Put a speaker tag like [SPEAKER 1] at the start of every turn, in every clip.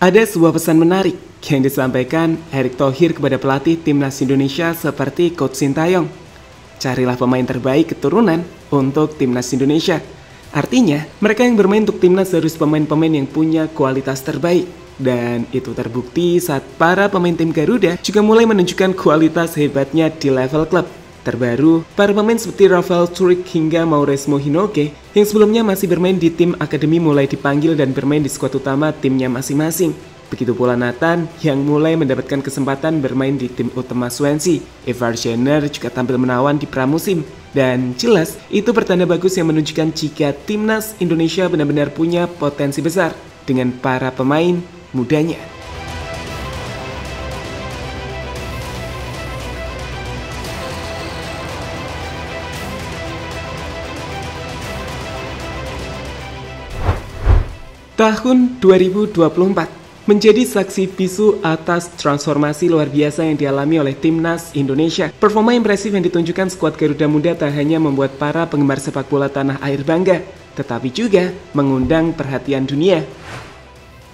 [SPEAKER 1] Ada sebuah pesan menarik yang disampaikan Erick Thohir kepada pelatih timnas Indonesia seperti Coach Sintayong. Carilah pemain terbaik keturunan untuk timnas Indonesia. Artinya, mereka yang bermain untuk timnas harus pemain-pemain yang punya kualitas terbaik. Dan itu terbukti saat para pemain tim Garuda juga mulai menunjukkan kualitas hebatnya di level klub. Terbaru, para pemain seperti Rafael Turek hingga Mauresmo Hinoke yang sebelumnya masih bermain di tim akademi mulai dipanggil dan bermain di skuad utama timnya masing-masing. Begitu pula Nathan yang mulai mendapatkan kesempatan bermain di tim utama Swansea. Evar Jenner juga tampil menawan di pramusim. Dan jelas, itu pertanda bagus yang menunjukkan jika timnas Indonesia benar-benar punya potensi besar dengan para pemain mudanya. Tahun 2024 menjadi saksi bisu atas transformasi luar biasa yang dialami oleh timnas Indonesia. Performa impresif yang ditunjukkan skuad Garuda Muda tak hanya membuat para penggemar sepak bola tanah air bangga, tetapi juga mengundang perhatian dunia.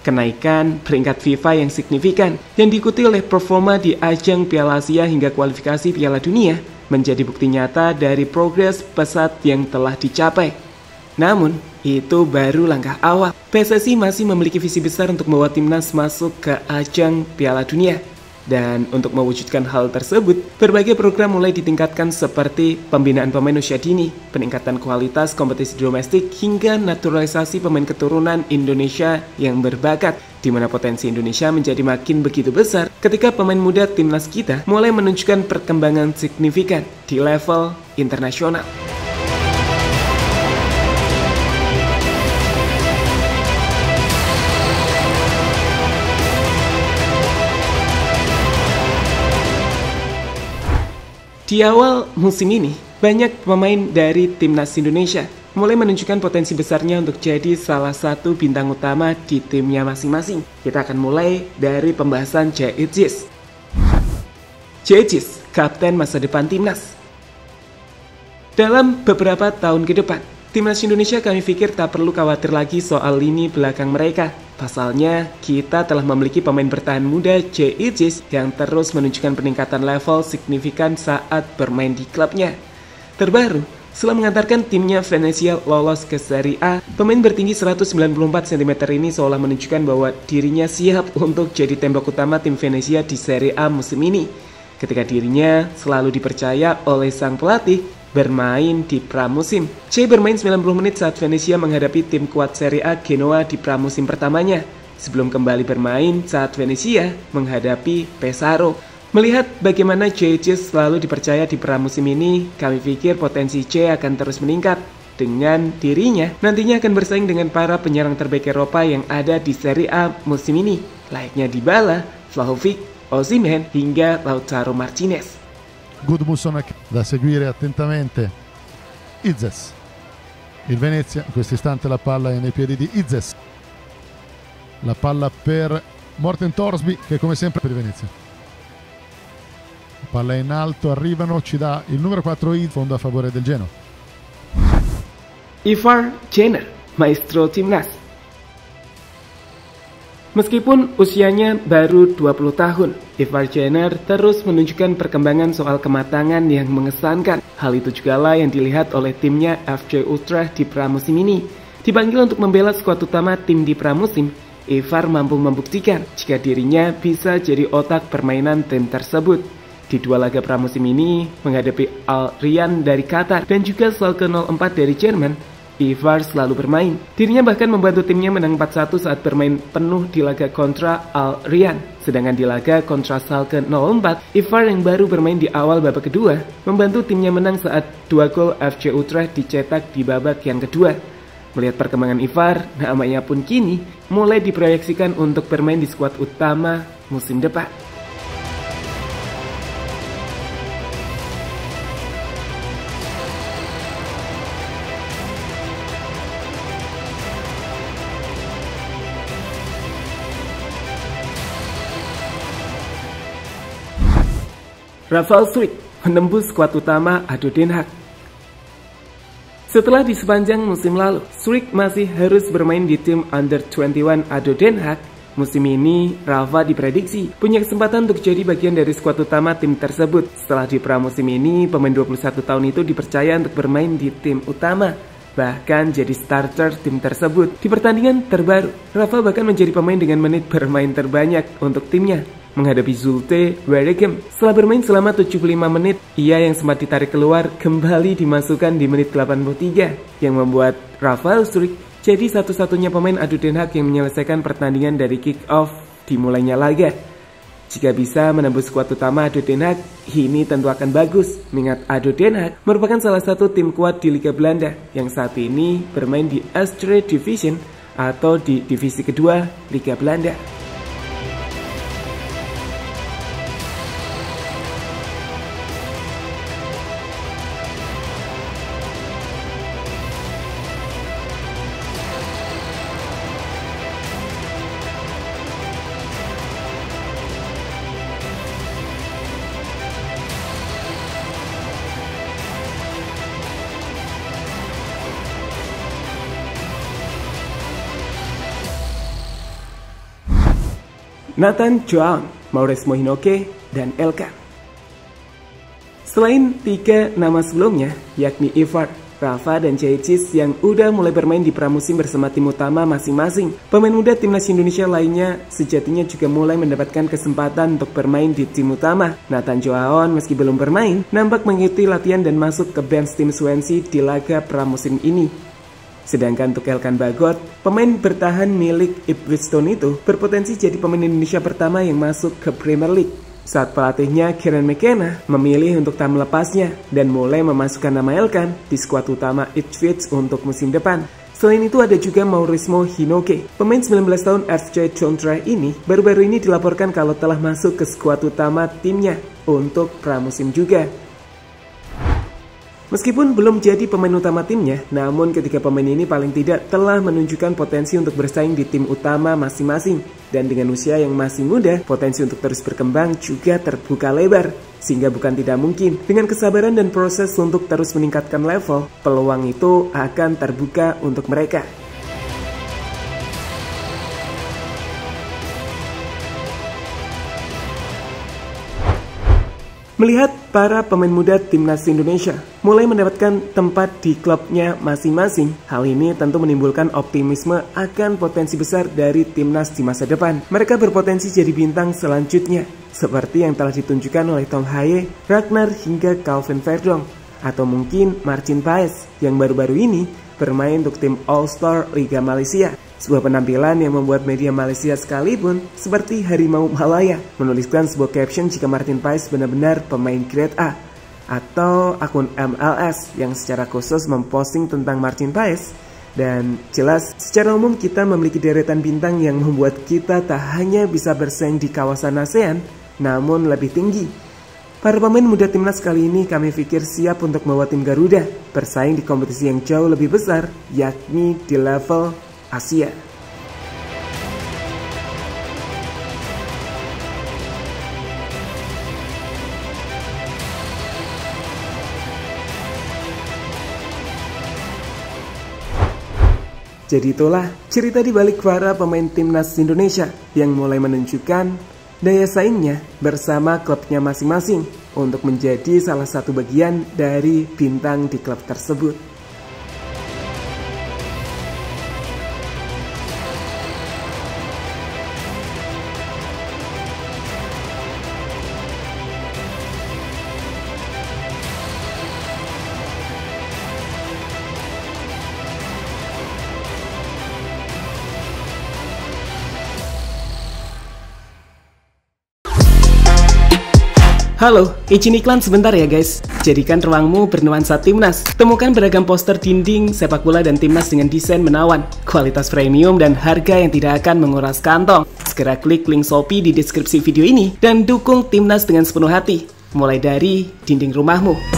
[SPEAKER 1] Kenaikan peringkat FIFA yang signifikan yang diikuti oleh performa di ajang Piala Asia hingga kualifikasi Piala Dunia menjadi bukti nyata dari progres pesat yang telah dicapai. Namun, itu baru langkah awal. PSSI masih memiliki visi besar untuk membawa timnas masuk ke ajang Piala Dunia. Dan untuk mewujudkan hal tersebut, berbagai program mulai ditingkatkan seperti pembinaan pemain usia dini, peningkatan kualitas kompetisi domestik, hingga naturalisasi pemain keturunan Indonesia yang berbakat, di mana potensi Indonesia menjadi makin begitu besar ketika pemain muda timnas kita mulai menunjukkan perkembangan signifikan di level internasional. Di awal musim ini, banyak pemain dari timnas Indonesia mulai menunjukkan potensi besarnya untuk jadi salah satu bintang utama di timnya masing-masing. Kita akan mulai dari pembahasan Jaitzis. Jaitzis, kapten masa depan timnas. Dalam beberapa tahun ke depan, timnas Indonesia kami pikir tak perlu khawatir lagi soal lini belakang mereka Pasalnya, kita telah memiliki pemain bertahan muda J. Ijis yang terus menunjukkan peningkatan level signifikan saat bermain di klubnya. Terbaru, setelah mengantarkan timnya Venezia lolos ke Serie A, pemain bertinggi 194 cm ini seolah menunjukkan bahwa dirinya siap untuk jadi tembok utama tim Venezia di Serie A musim ini. Ketika dirinya selalu dipercaya oleh sang pelatih bermain di pramusim. C bermain 90 menit saat Venezia menghadapi tim kuat Serie A Genoa di pramusim pertamanya, sebelum kembali bermain saat Venezia menghadapi Pesaro. Melihat bagaimana JJ selalu dipercaya di pramusim ini, kami pikir potensi C akan terus meningkat. Dengan dirinya, nantinya akan bersaing dengan para penyerang terbaik Eropa yang ada di Serie A musim ini, layaknya Dybala, Vlahovic, Osimhen, hingga Lautaro Martinez.
[SPEAKER 2] Gudmusson da seguire attentamente. Izes il Venezia in questo istante la palla è nei piedi di Izes la palla per Morten Torsby che come sempre per il Venezia. La palla in alto arrivano ci dà il numero 4 Iz fondo a favore del Genoa.
[SPEAKER 1] Ivar Jenner maestro timnas Meskipun usianya baru 20 tahun, Ivar Jenner terus menunjukkan perkembangan soal kematangan yang mengesankan. Hal itu juga lah yang dilihat oleh timnya FC Utrecht di pramusim ini. Dipanggil untuk membela skuad utama tim di pramusim, Ivar mampu membuktikan jika dirinya bisa jadi otak permainan tim tersebut. Di dua laga pramusim ini, menghadapi Al Ryan dari Qatar dan juga Schalke 04 dari Jerman, Ivar selalu bermain. Dirinya bahkan membantu timnya menang 4-1 saat bermain penuh di laga kontra Al Ryan. Sedangkan di laga kontra Salke 04, Ivar yang baru bermain di awal babak kedua, membantu timnya menang saat dua gol FC Utrecht dicetak di babak yang kedua. Melihat perkembangan Ivar, namanya pun kini mulai diproyeksikan untuk bermain di skuad utama musim depan. Rafael Swick menembus skuad utama Ado Den Haag. Setelah di sepanjang musim lalu, Swick masih harus bermain di tim Under 21 Ado Den Haag, Musim ini, Rafa diprediksi punya kesempatan untuk jadi bagian dari skuad utama tim tersebut. Setelah di pramusim ini, pemain 21 tahun itu dipercaya untuk bermain di tim utama bahkan jadi starter tim tersebut. Di pertandingan terbaru, Rafa bahkan menjadi pemain dengan menit bermain terbanyak untuk timnya menghadapi Zulte Waregem. Setelah bermain selama 75 menit, ia yang sempat ditarik keluar kembali dimasukkan di menit 83 yang membuat Rafael Struik jadi satu-satunya pemain adu Den Haag yang menyelesaikan pertandingan dari kick off dimulainya laga. Jika bisa menembus skuad utama Ado Den Haag, ini tentu akan bagus. Mengingat Ado Den Haag merupakan salah satu tim kuat di Liga Belanda yang saat ini bermain di Astre Division atau di divisi kedua Liga Belanda. Nathan Joang, Maurice Mohinoke, dan Elkan. Selain tiga nama sebelumnya, yakni Ivar, Rafa, dan Jaicis yang udah mulai bermain di pramusim bersama tim utama masing-masing. Pemain muda timnas Indonesia lainnya sejatinya juga mulai mendapatkan kesempatan untuk bermain di tim utama. Nathan Joaon meski belum bermain, nampak mengikuti latihan dan masuk ke bench tim Swansea di laga pramusim ini. Sedangkan untuk Elkan Bagot, pemain bertahan milik Ipswich itu berpotensi jadi pemain Indonesia pertama yang masuk ke Premier League. Saat pelatihnya Kieran McKenna memilih untuk tak melepasnya dan mulai memasukkan nama Elkan di skuad utama Ipswich untuk musim depan. Selain itu ada juga Maurizmo Hinoke. Pemain 19 tahun FC Chontra ini baru-baru ini dilaporkan kalau telah masuk ke skuad utama timnya untuk pramusim juga. Meskipun belum jadi pemain utama timnya, namun ketika pemain ini paling tidak telah menunjukkan potensi untuk bersaing di tim utama masing-masing. Dan dengan usia yang masih muda, potensi untuk terus berkembang juga terbuka lebar. Sehingga bukan tidak mungkin, dengan kesabaran dan proses untuk terus meningkatkan level, peluang itu akan terbuka untuk mereka. Melihat para pemain muda timnas Indonesia mulai mendapatkan tempat di klubnya masing-masing, hal ini tentu menimbulkan optimisme akan potensi besar dari timnas di masa depan. Mereka berpotensi jadi bintang selanjutnya, seperti yang telah ditunjukkan oleh Tong Haye, Ragnar hingga Calvin Verdong, atau mungkin Marcin Paes yang baru-baru ini bermain untuk tim All-Star Liga Malaysia. Sebuah penampilan yang membuat media Malaysia sekalipun seperti Harimau Malaya menuliskan sebuah caption jika Martin Pais benar-benar pemain grade A atau akun MLS yang secara khusus memposting tentang Martin Paes dan jelas secara umum kita memiliki deretan bintang yang membuat kita tak hanya bisa bersaing di kawasan ASEAN namun lebih tinggi. Para pemain muda timnas kali ini kami pikir siap untuk membawa tim Garuda bersaing di kompetisi yang jauh lebih besar yakni di level Asia. Jadi itulah cerita di balik para pemain timnas Indonesia yang mulai menunjukkan daya saingnya bersama klubnya masing-masing untuk menjadi salah satu bagian dari bintang di klub tersebut. Halo, izin iklan sebentar ya guys. Jadikan ruangmu bernuansa timnas. Temukan beragam poster dinding, sepak bola dan timnas dengan desain menawan, kualitas premium dan harga yang tidak akan menguras kantong. Segera klik link Shopee di deskripsi video ini dan dukung timnas dengan sepenuh hati. Mulai dari dinding rumahmu.